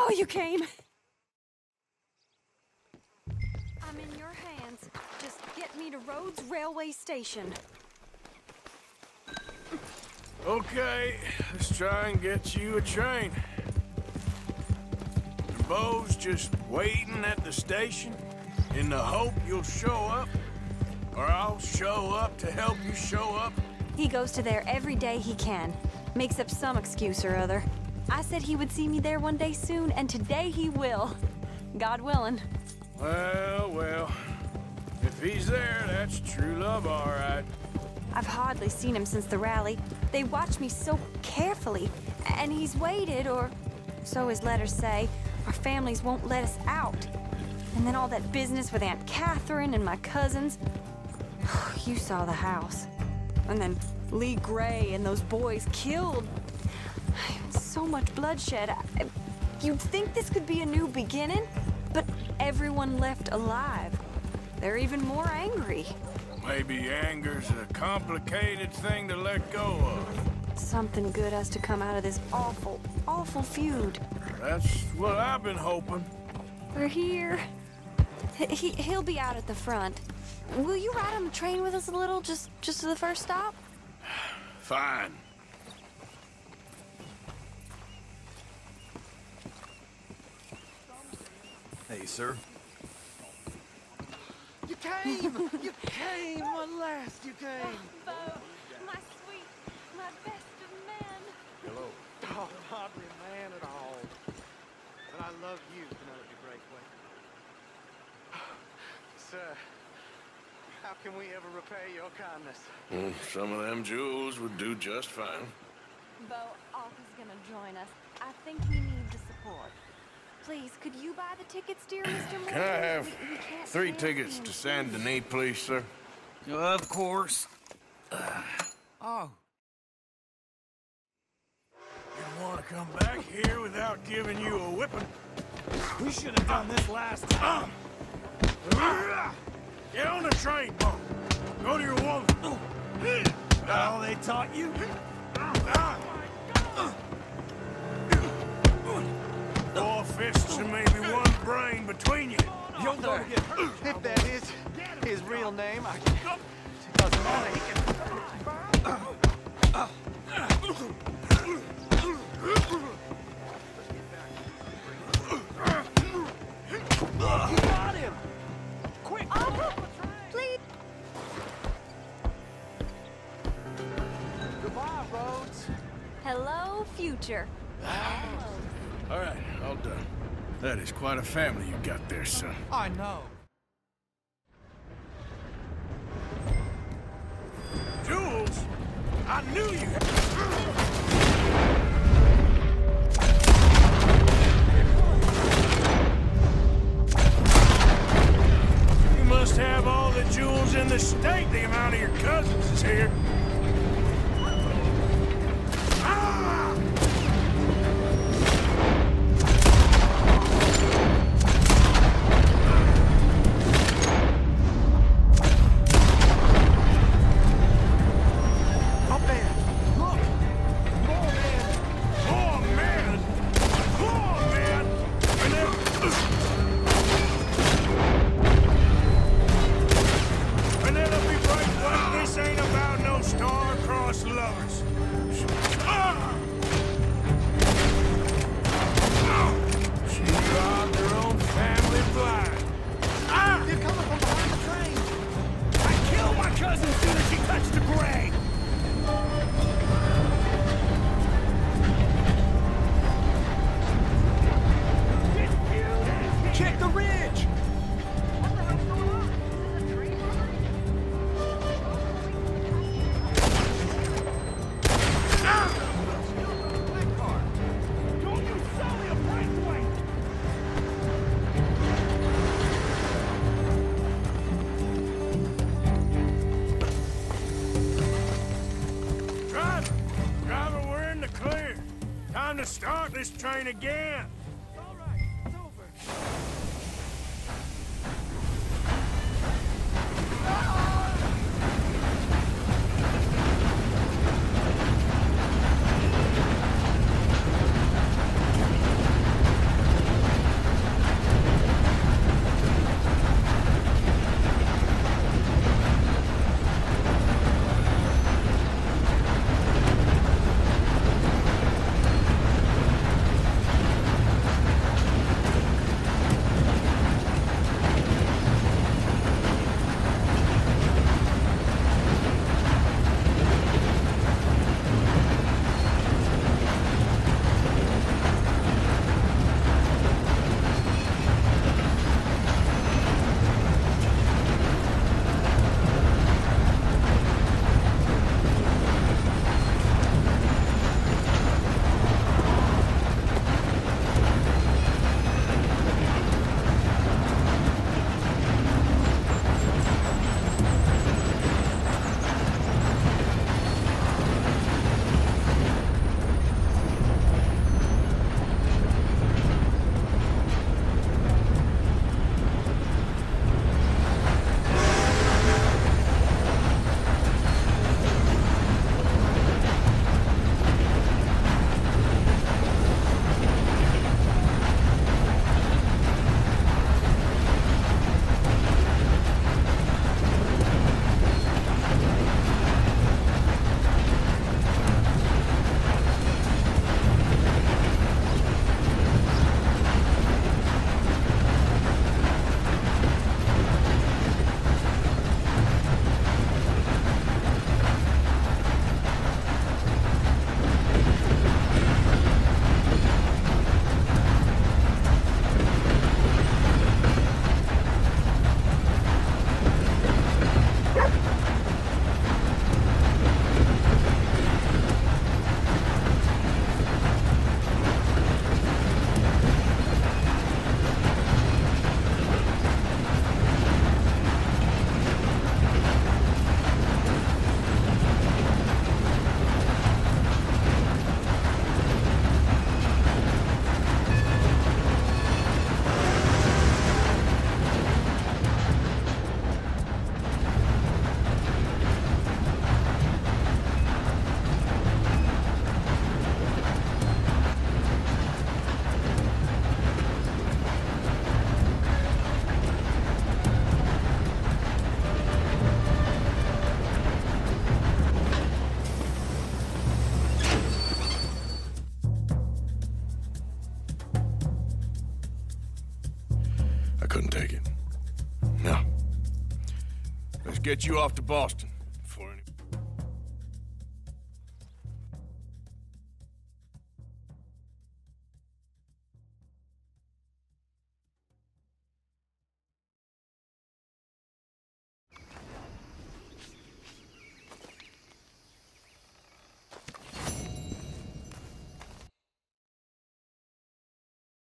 Oh, you came. I'm in your hands. Just get me to Rhodes Railway Station. Okay, let's try and get you a train. And Beau's just waiting at the station in the hope you'll show up, or I'll show up to help you show up. He goes to there every day he can. Makes up some excuse or other. I said he would see me there one day soon, and today he will. God willing. Well, well, if he's there, that's true love, all right. I've hardly seen him since the rally. They watch me so carefully, and he's waited, or so his letters say. Our families won't let us out. And then all that business with Aunt Catherine and my cousins. You saw the house. And then Leigh Gray and those boys killed. So much bloodshed. I- You'd think this could be a new beginning, but everyone left alive. They're even more angry. Maybe anger's a complicated thing to let go of. Something good has to come out of this awful, awful feud. That's what I've been hoping. We're here. He, he, he'll be out at the front. Will you ride on the train with us a little, just just to the first stop? Fine. Hey, sir. You came! You came! At last you came! Beau, my sweet, my best of men. Hello. Oh, hardly a man at all. But I love you, Penelope Braithwaite. Sir, how can we ever repay your kindness? Mm, Some of them jewels would do just fine. Beau, Arthur's gonna join us. I think he needs the support. Please, could you buy the tickets, dear Mr. Morgan? Can I have We- we three tickets to San. Denis, please, sir? Of course. oh. You want to come back here without giving you a whipping? We should have done this last time. Get on the train, Beau. Go to your woman. Oh, they taught you? Oh Four fists and maybe one brain between you. You're gonna get hurt. If that is his real name, I doesn't matter. He can... You got him! Quick! Arthur, please. Goodbye, Rhodes. Hello, future. All right, all done. That is quite a family you got there, son. I know. Jules, I knew you Start this train again. Couldn't take it. No. let's get you off to Boston.